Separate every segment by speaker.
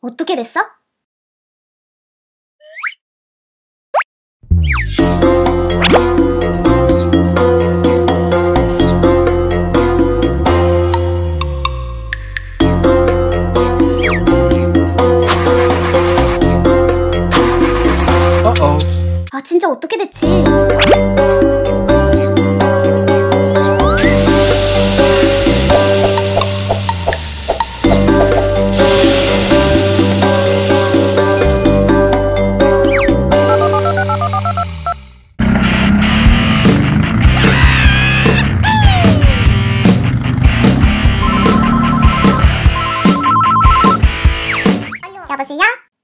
Speaker 1: 어떻게 됐어?
Speaker 2: 어어.
Speaker 1: 아 진짜 어떻게 됐지?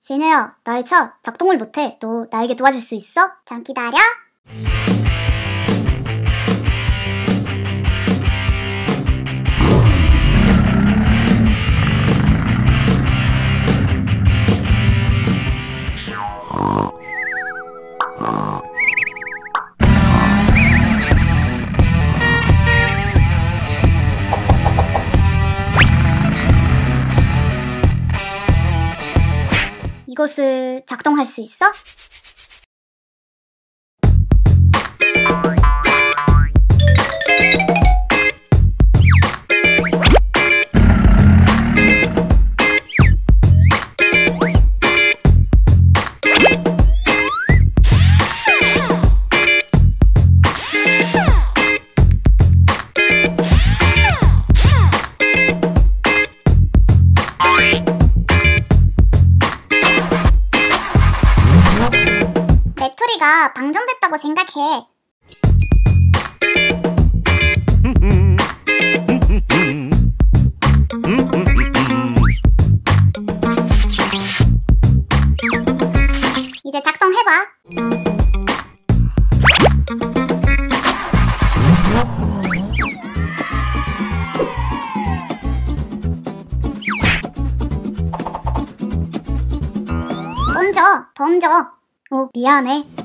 Speaker 1: 진혜야, 나의 차 작동을 못해. 너 나에게 도와줄 수 있어? 잠 기다려. 이것을 작동할 수 있어? 배터리가 방전됐다고 생각해. 이제 작동해봐. 던져, 던져. 오, 미안해.